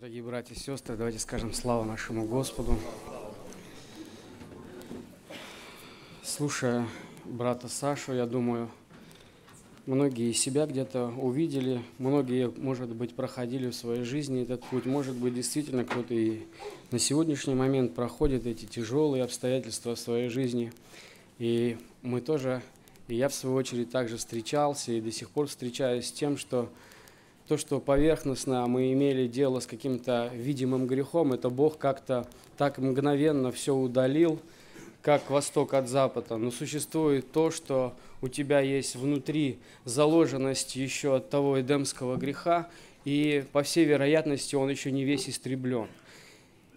Дорогие братья и сестры, давайте скажем славу нашему Господу. Слушая брата Сашу, я думаю, многие себя где-то увидели, многие, может быть, проходили в своей жизни этот путь, может быть, действительно кто-то и на сегодняшний момент проходит эти тяжелые обстоятельства в своей жизни. И мы тоже, и я в свою очередь также встречался и до сих пор встречаюсь с тем, что то, что поверхностно мы имели дело с каким-то видимым грехом, это Бог как-то так мгновенно все удалил, как восток от запада. Но существует то, что у тебя есть внутри заложенность еще от того эдемского греха, и по всей вероятности он еще не весь истреблен.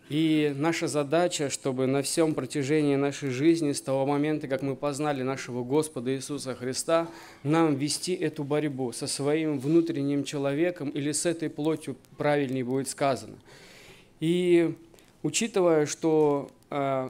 И наша задача, чтобы на всем протяжении нашей жизни, с того момента, как мы познали нашего Господа Иисуса Христа, нам вести эту борьбу со своим внутренним человеком или с этой плотью, правильнее будет сказано. И учитывая, что э,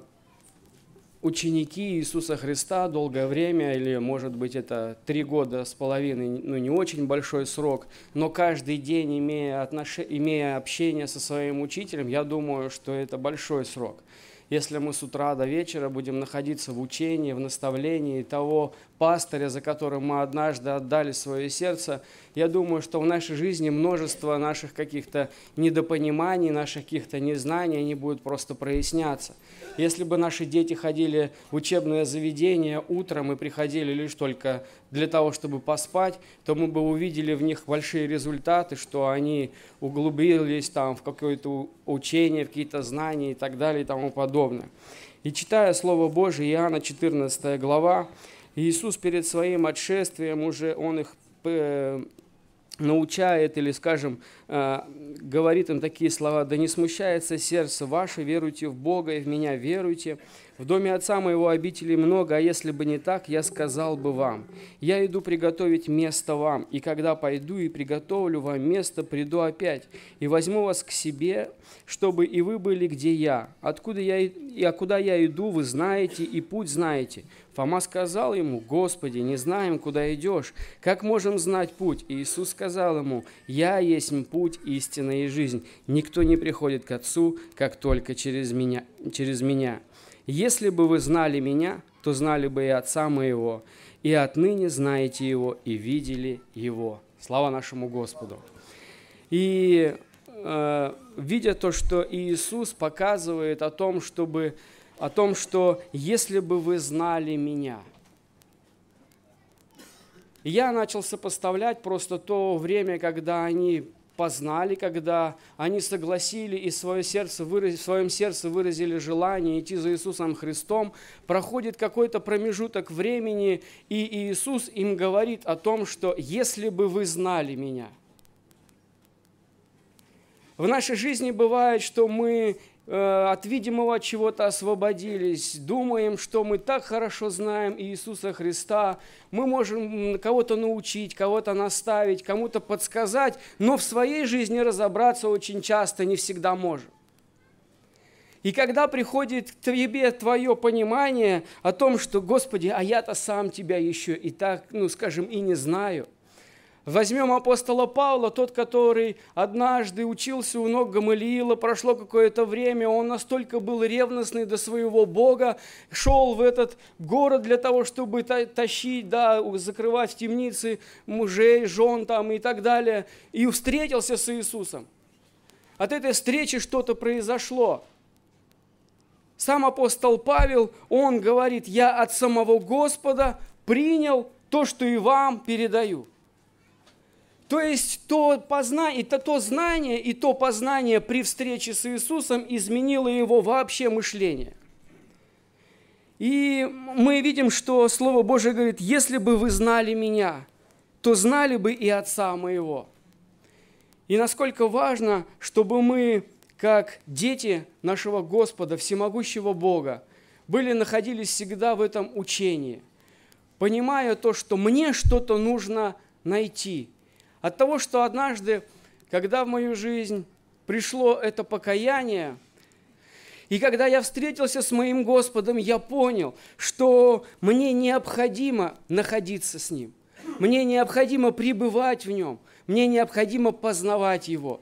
ученики Иисуса Христа долгое время, или может быть это три года с половиной, ну не очень большой срок, но каждый день имея, отнош... имея общение со своим учителем, я думаю, что это большой срок. Если мы с утра до вечера будем находиться в учении, в наставлении того пастыря, за которым мы однажды отдали свое сердце, я думаю, что в нашей жизни множество наших каких-то недопониманий, наших каких-то незнаний, они будут просто проясняться. Если бы наши дети ходили в учебное заведение утром и приходили лишь только для того, чтобы поспать, то мы бы увидели в них большие результаты, что они углубились там в какое-то учение, в какие-то знания и так далее и тому подобное. И читая Слово Божие, Иоанна 14 глава, Иисус перед своим отшествием уже, Он их э, научает или, скажем, э, говорит им такие слова, «Да не смущается сердце ваше, веруйте в Бога и в Меня веруйте. В доме Отца моего обителей много, а если бы не так, я сказал бы вам. Я иду приготовить место вам, и когда пойду и приготовлю вам место, приду опять, и возьму вас к себе, чтобы и вы были, где я. Откуда я и а куда я иду, вы знаете, и путь знаете». Фома сказал ему, «Господи, не знаем, куда идешь. Как можем знать путь?» И Иисус сказал ему, «Я есть путь, истина и жизнь. Никто не приходит к Отцу, как только через меня». Через меня. Если бы вы знали меня, то знали бы и Отца моего, и отныне знаете Его и видели Его. Слава нашему Господу. И э, видя то, что Иисус показывает о том, чтобы, о том, что если бы вы знали меня, я начал сопоставлять просто то время, когда они познали, когда они согласили и свое сердце выраз... в своем сердце выразили желание идти за Иисусом Христом, проходит какой-то промежуток времени, и Иисус им говорит о том, что если бы вы знали Меня. В нашей жизни бывает, что мы от видимого чего-то освободились, думаем, что мы так хорошо знаем Иисуса Христа, мы можем кого-то научить, кого-то наставить, кому-то подсказать, но в своей жизни разобраться очень часто не всегда можем. И когда приходит к тебе твое понимание о том, что, Господи, а я-то сам Тебя еще и так, ну, скажем, и не знаю – Возьмем апостола Павла, тот, который однажды учился у ног Гамалиила, прошло какое-то время, он настолько был ревностный до своего Бога, шел в этот город для того, чтобы тащить, да, закрывать в темницы мужей, жен там и так далее, и встретился с Иисусом. От этой встречи что-то произошло. Сам апостол Павел, он говорит, я от самого Господа принял то, что и вам передаю – то есть то, познание, это то знание и то познание при встрече с Иисусом изменило его вообще мышление. И мы видим, что Слово Божие говорит, если бы вы знали меня, то знали бы и Отца моего. И насколько важно, чтобы мы, как дети нашего Господа, всемогущего Бога, были, находились всегда в этом учении, понимая то, что мне что-то нужно найти – от того, что однажды, когда в мою жизнь пришло это покаяние, и когда я встретился с моим Господом, я понял, что мне необходимо находиться с Ним. Мне необходимо пребывать в Нем. Мне необходимо познавать Его.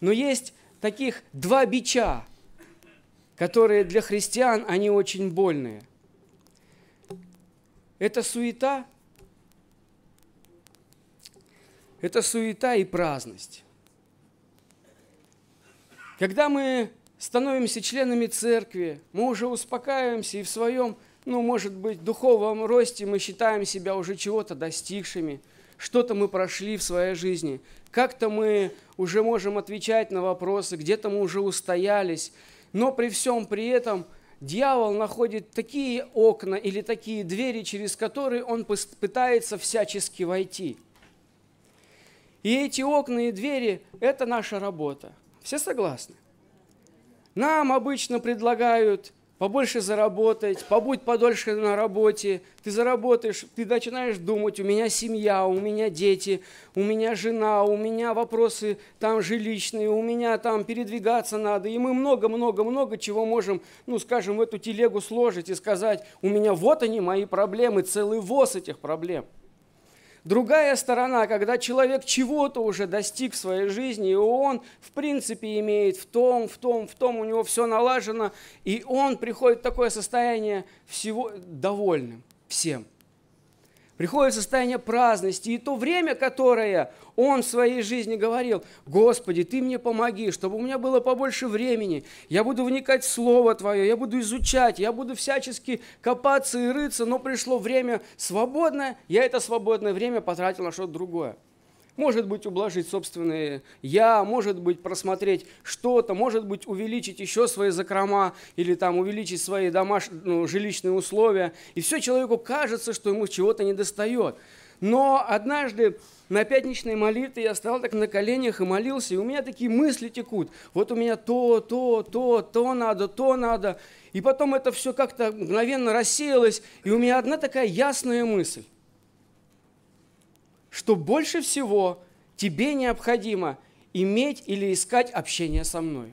Но есть таких два бича, которые для христиан, они очень больные. Это суета, это суета и праздность. Когда мы становимся членами церкви, мы уже успокаиваемся и в своем, ну, может быть, духовном росте мы считаем себя уже чего-то достигшими, что-то мы прошли в своей жизни, как-то мы уже можем отвечать на вопросы, где-то мы уже устоялись, но при всем при этом дьявол находит такие окна или такие двери, через которые он пытается всячески войти. И эти окна и двери – это наша работа. Все согласны? Нам обычно предлагают побольше заработать, побудь подольше на работе, ты заработаешь, ты начинаешь думать, у меня семья, у меня дети, у меня жена, у меня вопросы там жилищные, у меня там передвигаться надо, и мы много-много-много чего можем, ну, скажем, в эту телегу сложить и сказать, у меня вот они мои проблемы, целый воз этих проблем – Другая сторона, когда человек чего-то уже достиг в своей жизни, и он, в принципе, имеет в том, в том, в том, у него все налажено, и он приходит в такое состояние всего довольным всем – приходит состояние праздности, и то время, которое он в своей жизни говорил, «Господи, Ты мне помоги, чтобы у меня было побольше времени, я буду вникать в Слово Твое, я буду изучать, я буду всячески копаться и рыться, но пришло время свободное, я это свободное время потратил на что-то другое». Может быть, ублажить собственные «я», может быть, просмотреть что-то, может быть, увеличить еще свои закрома или там увеличить свои домашние, ну, жилищные условия. И все человеку кажется, что ему чего-то не достает. Но однажды на пятничной молитве я стоял так на коленях и молился, и у меня такие мысли текут. Вот у меня то, то, то, то надо, то надо. И потом это все как-то мгновенно рассеялось, и у меня одна такая ясная мысль что больше всего тебе необходимо иметь или искать общение со мной.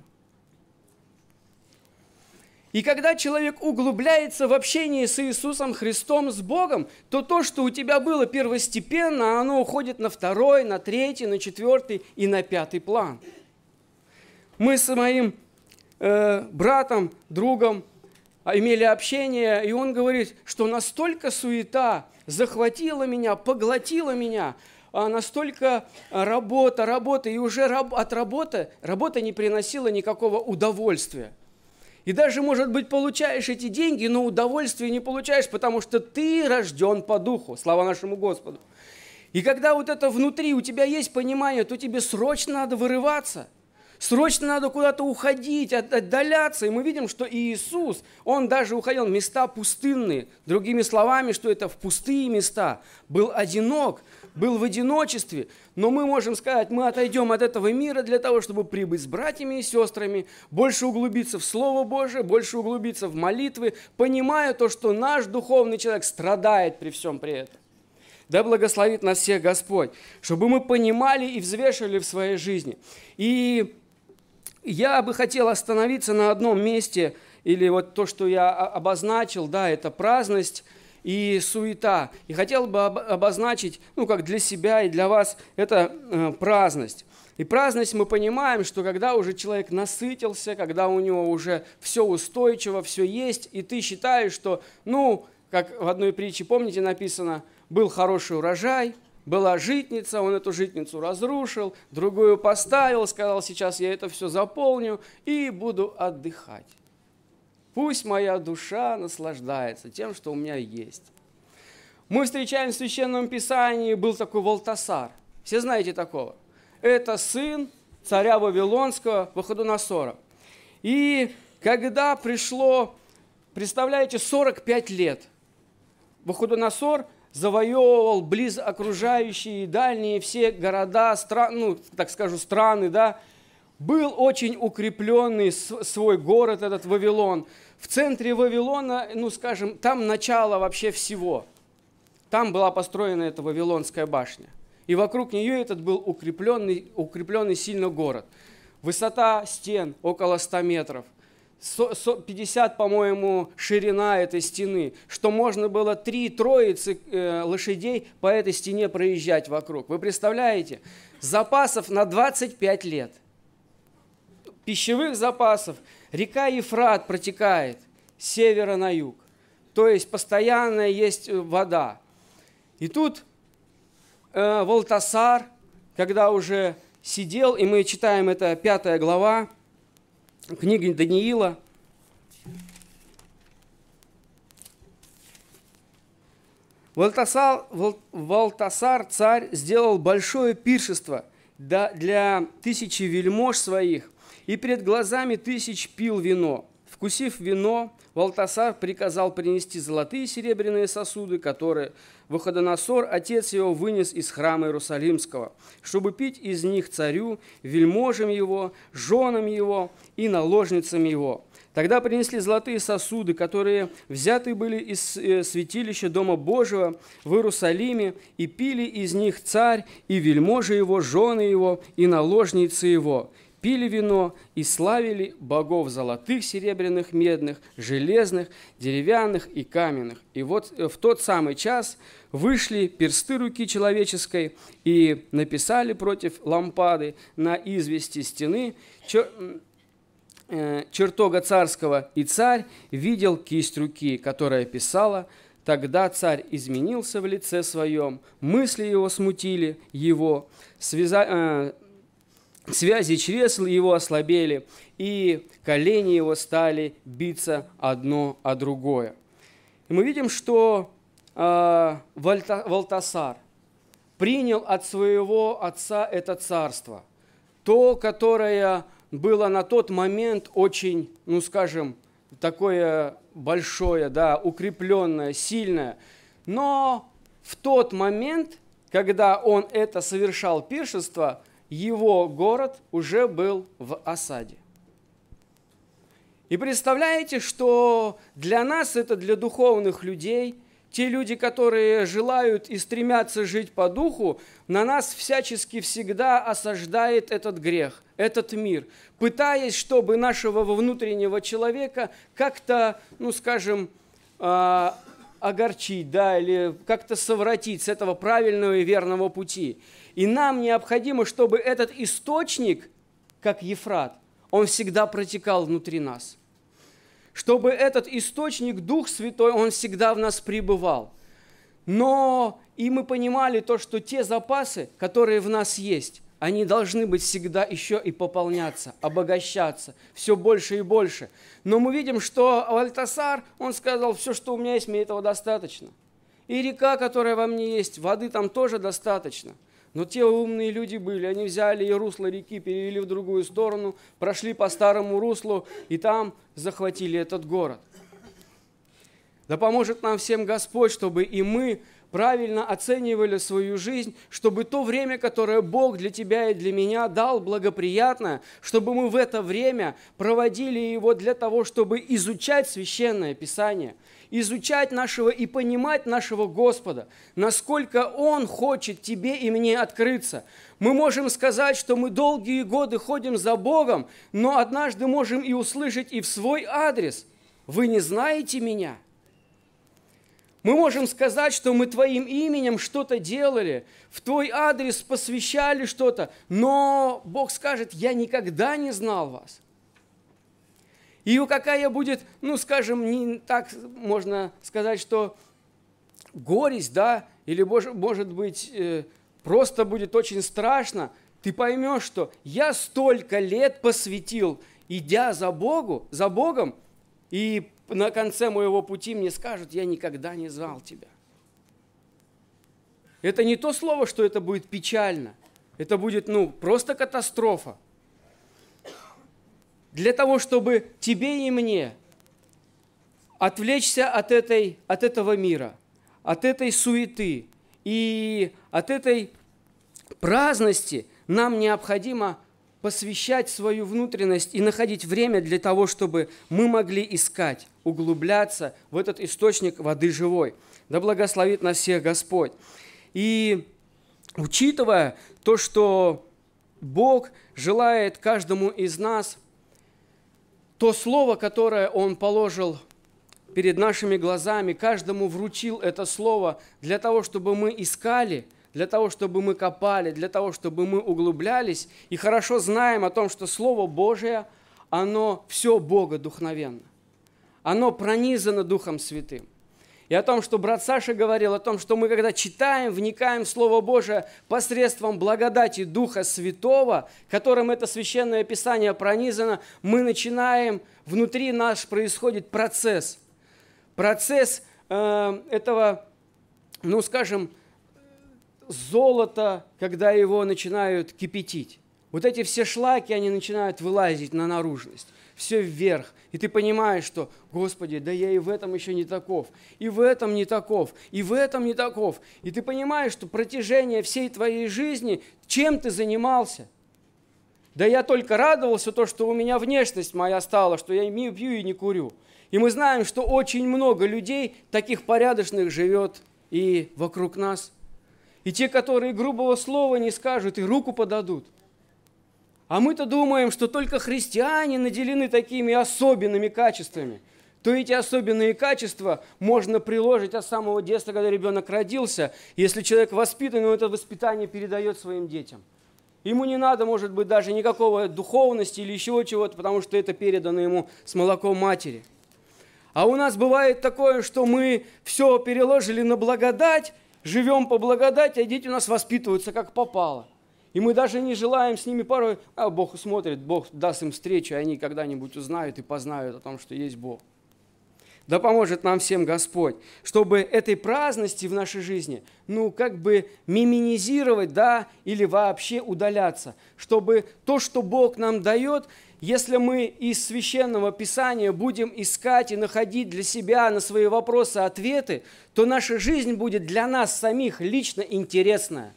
И когда человек углубляется в общение с Иисусом Христом, с Богом, то то, что у тебя было первостепенно, оно уходит на второй, на третий, на четвертый и на пятый план. Мы с моим э, братом, другом имели общение, и он говорит, что настолько суета захватила меня, поглотила меня, а настолько работа, работа, и уже от работы, работа не приносила никакого удовольствия. И даже, может быть, получаешь эти деньги, но удовольствия не получаешь, потому что ты рожден по духу, слава нашему Господу. И когда вот это внутри у тебя есть понимание, то тебе срочно надо вырываться – Срочно надо куда-то уходить, отдаляться. И мы видим, что Иисус, Он даже уходил в места пустынные. Другими словами, что это в пустые места. Был одинок, был в одиночестве. Но мы можем сказать, мы отойдем от этого мира для того, чтобы прибыть с братьями и сестрами, больше углубиться в Слово Божие, больше углубиться в молитвы, понимая то, что наш духовный человек страдает при всем при этом. Да благословит нас всех Господь, чтобы мы понимали и взвешивали в своей жизни. И я бы хотел остановиться на одном месте, или вот то, что я обозначил, да, это праздность и суета. И хотел бы обозначить, ну, как для себя и для вас, это э, праздность. И праздность мы понимаем, что когда уже человек насытился, когда у него уже все устойчиво, все есть, и ты считаешь, что, ну, как в одной притче, помните, написано, был хороший урожай – была житница, он эту житницу разрушил, другую поставил, сказал, сейчас я это все заполню и буду отдыхать. Пусть моя душа наслаждается тем, что у меня есть. Мы встречаем в Священном Писании, был такой Валтасар. Все знаете такого? Это сын царя Вавилонского Ваходоносора. И когда пришло, представляете, 45 лет, Ваходоносор – завоевывал близ окружающие дальние все города, стран, ну, так скажу, страны, да, был очень укрепленный свой город, этот Вавилон. В центре Вавилона, ну, скажем, там начало вообще всего. Там была построена эта Вавилонская башня. И вокруг нее этот был укрепленный, укрепленный сильно город. Высота стен около 100 метров – 50, по-моему, ширина этой стены, что можно было три троицы э, лошадей по этой стене проезжать вокруг. Вы представляете? Запасов на 25 лет. пищевых запасов река Ефрат протекает с севера на юг. То есть постоянно есть э, вода. И тут э, Волтасар, когда уже сидел, и мы читаем это пятая глава книги Даниила, Валтасар, Валтасар, царь, сделал большое пиршество для тысячи вельмож своих, и перед глазами тысяч пил вино. Вкусив вино, Валтасар приказал принести золотые и серебряные сосуды, которые Выходоносор, отец его, вынес из храма Иерусалимского, чтобы пить из них царю, вельможам его, женам его и наложницам его. Тогда принесли золотые сосуды, которые взяты были из э, святилища Дома Божьего в Иерусалиме, и пили из них царь и вельможи его, жены его и наложницы его пили вино и славили богов золотых, серебряных, медных, железных, деревянных и каменных. И вот э, в тот самый час вышли персты руки человеческой и написали против лампады на извести стены э, чертога царского, и царь видел кисть руки, которая писала, Тогда царь изменился в лице своем, мысли его смутили его, связа, э, связи чресл его ослабели, и колени его стали биться одно о другое. И мы видим, что э, Вальта, Валтасар принял от своего отца это царство, то, которое было на тот момент очень, ну скажем, такое большое, да, укрепленное, сильное. Но в тот момент, когда он это совершал пиршество, его город уже был в осаде. И представляете, что для нас это, для духовных людей, те люди, которые желают и стремятся жить по духу, на нас всячески всегда осаждает этот грех, этот мир, пытаясь, чтобы нашего внутреннего человека как-то, ну скажем, а, огорчить, да, или как-то совратить с этого правильного и верного пути. И нам необходимо, чтобы этот источник, как Ефрат, он всегда протекал внутри нас. Чтобы этот источник, Дух Святой, он всегда в нас пребывал. Но и мы понимали то, что те запасы, которые в нас есть, они должны быть всегда еще и пополняться, обогащаться, все больше и больше. Но мы видим, что Вальтасар, он сказал, все, что у меня есть, мне этого достаточно. И река, которая во мне есть, воды там тоже достаточно – но те умные люди были, они взяли и русло реки, перевели в другую сторону, прошли по старому руслу и там захватили этот город. Да поможет нам всем Господь, чтобы и мы правильно оценивали свою жизнь, чтобы то время, которое Бог для тебя и для меня дал благоприятное, чтобы мы в это время проводили его для того, чтобы изучать Священное Писание – изучать нашего и понимать нашего Господа, насколько Он хочет тебе и мне открыться. Мы можем сказать, что мы долгие годы ходим за Богом, но однажды можем и услышать и в свой адрес «Вы не знаете меня». Мы можем сказать, что мы Твоим именем что-то делали, в Твой адрес посвящали что-то, но Бог скажет, я никогда не знал вас. И какая будет, ну, скажем, не так можно сказать, что горесть, да, или, может быть, э, просто будет очень страшно, ты поймешь, что я столько лет посвятил, идя за Богу, за Богом, и на конце моего пути мне скажут, я никогда не звал тебя. Это не то слово, что это будет печально. Это будет, ну, просто катастрофа для того, чтобы тебе и мне отвлечься от, этой, от этого мира, от этой суеты и от этой праздности, нам необходимо посвящать свою внутренность и находить время для того, чтобы мы могли искать, углубляться в этот источник воды живой. Да благословит нас всех Господь. И учитывая то, что Бог желает каждому из нас – то слово, которое Он положил перед нашими глазами, каждому вручил это слово для того, чтобы мы искали, для того, чтобы мы копали, для того, чтобы мы углублялись и хорошо знаем о том, что Слово Божие, оно все Бога духновенно. Оно пронизано Духом Святым. И о том, что брат Саша говорил, о том, что мы, когда читаем, вникаем в Слово Божие посредством благодати Духа Святого, которым это священное Писание пронизано, мы начинаем, внутри наш происходит процесс. Процесс э, этого, ну скажем, золота, когда его начинают кипятить. Вот эти все шлаки, они начинают вылазить на наружность все вверх. И ты понимаешь, что, Господи, да я и в этом еще не таков, и в этом не таков, и в этом не таков. И ты понимаешь, что протяжение всей твоей жизни, чем ты занимался? Да я только радовался то, что у меня внешность моя стала, что я не пью и не курю. И мы знаем, что очень много людей, таких порядочных, живет и вокруг нас. И те, которые грубого слова не скажут, и руку подадут – а мы-то думаем, что только христиане наделены такими особенными качествами. То эти особенные качества можно приложить от самого детства, когда ребенок родился. Если человек воспитан, он это воспитание передает своим детям. Ему не надо, может быть, даже никакого духовности или еще чего-то, потому что это передано ему с молоком матери. А у нас бывает такое, что мы все переложили на благодать, живем по благодати, а дети у нас воспитываются как попало. И мы даже не желаем с ними порой, а Бог смотрит, Бог даст им встречу, и они когда-нибудь узнают и познают о том, что есть Бог. Да поможет нам всем Господь, чтобы этой праздности в нашей жизни, ну, как бы миминизировать, да, или вообще удаляться, чтобы то, что Бог нам дает, если мы из священного писания будем искать и находить для себя на свои вопросы ответы, то наша жизнь будет для нас самих лично интересная.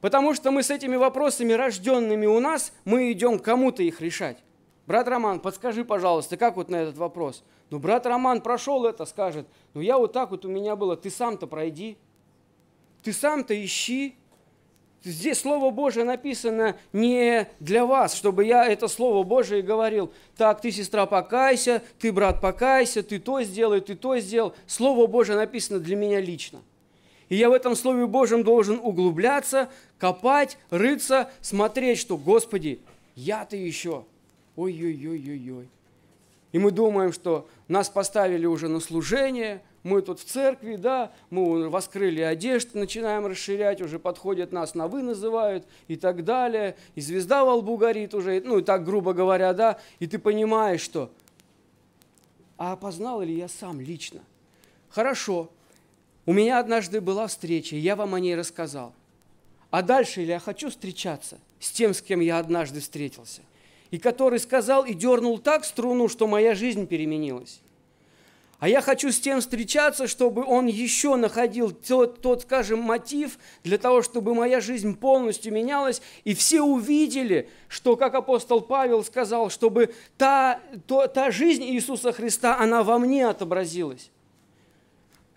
Потому что мы с этими вопросами, рожденными у нас, мы идем кому-то их решать. Брат Роман, подскажи, пожалуйста, как вот на этот вопрос? Ну, брат Роман прошел это, скажет, ну я вот так вот у меня было, ты сам-то пройди, ты сам-то ищи. Здесь Слово Божие написано не для вас, чтобы я это Слово Божие говорил. Так, ты, сестра, покайся, ты, брат, покайся, ты то сделай, ты то сделал. Слово Божие написано для меня лично. И я в этом Слове Божьем должен углубляться, копать, рыться, смотреть, что, Господи, я-то еще, ой-ой-ой-ой-ой. И мы думаем, что нас поставили уже на служение, мы тут в церкви, да, мы воскрыли одежды, начинаем расширять, уже подходят нас на «вы» называют и так далее, и звезда во лбу горит уже, ну и так грубо говоря, да, и ты понимаешь, что а опознал ли я сам лично? Хорошо, у меня однажды была встреча, я вам о ней рассказал. А дальше я хочу встречаться с тем, с кем я однажды встретился, и который сказал и дернул так струну, что моя жизнь переменилась. А я хочу с тем встречаться, чтобы он еще находил тот, тот, скажем, мотив для того, чтобы моя жизнь полностью менялась, и все увидели, что, как апостол Павел сказал, чтобы та, то, та жизнь Иисуса Христа, она во мне отобразилась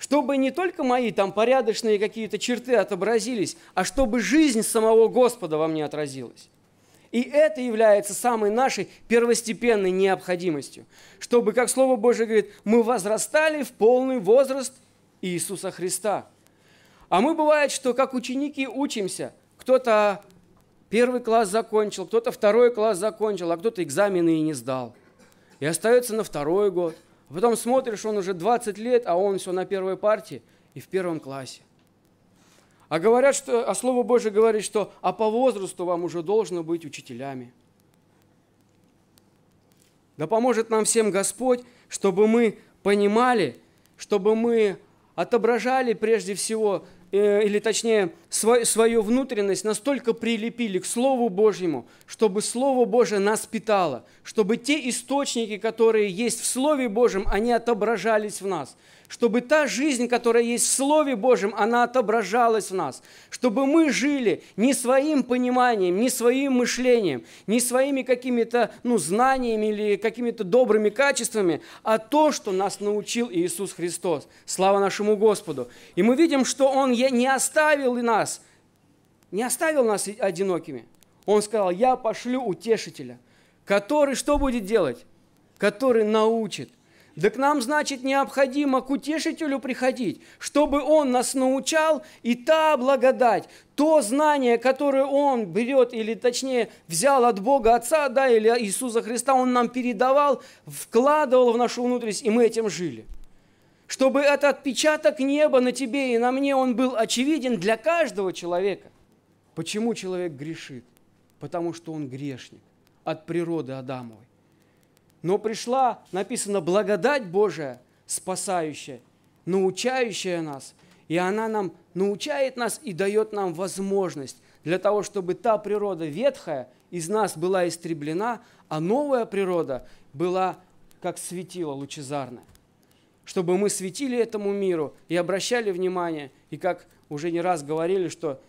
чтобы не только мои там порядочные какие-то черты отобразились, а чтобы жизнь самого Господа во мне отразилась. И это является самой нашей первостепенной необходимостью, чтобы, как Слово Божие говорит, мы возрастали в полный возраст Иисуса Христа. А мы бывает, что как ученики учимся, кто-то первый класс закончил, кто-то второй класс закончил, а кто-то экзамены и не сдал. И остается на второй год – Потом смотришь, он уже 20 лет, а он все на первой партии и в первом классе. А говорят, что, а Слово Божие говорит, что а по возрасту вам уже должно быть учителями. Да поможет нам всем Господь, чтобы мы понимали, чтобы мы отображали прежде всего Э, или точнее свою внутренность настолько прилепили к Слову Божьему, чтобы Слово Божие нас питало, чтобы те источники, которые есть в Слове Божьем, они отображались в нас – чтобы та жизнь, которая есть в Слове Божьем, она отображалась в нас, чтобы мы жили не своим пониманием, не своим мышлением, не своими какими-то ну, знаниями или какими-то добрыми качествами, а то, что нас научил Иисус Христос. Слава нашему Господу. И мы видим, что Он не оставил нас, не оставил нас одинокими. Он сказал, я пошлю утешителя, который что будет делать? Который научит – Да к нам, значит, необходимо к утешителю приходить, чтобы он нас научал, и та благодать, то знание, которое он берет, или точнее взял от Бога Отца, да, или Иисуса Христа, он нам передавал, вкладывал в нашу внутренность, и мы этим жили. Чтобы этот отпечаток неба на тебе и на мне, он был очевиден для каждого человека. Почему человек грешит? Потому что он грешник от природы Адамовой. Но пришла, написано, благодать Божия, спасающая, научающая нас. И она нам научает нас и дает нам возможность для того, чтобы та природа ветхая из нас была истреблена, а новая природа была как светило лучезарное. Чтобы мы светили этому миру и обращали внимание, и как уже не раз говорили, что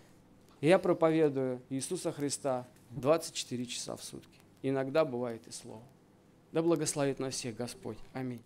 я проповедую Иисуса Христа 24 часа в сутки. Иногда бывает и слово. Да благословит нас всех Господь. Аминь.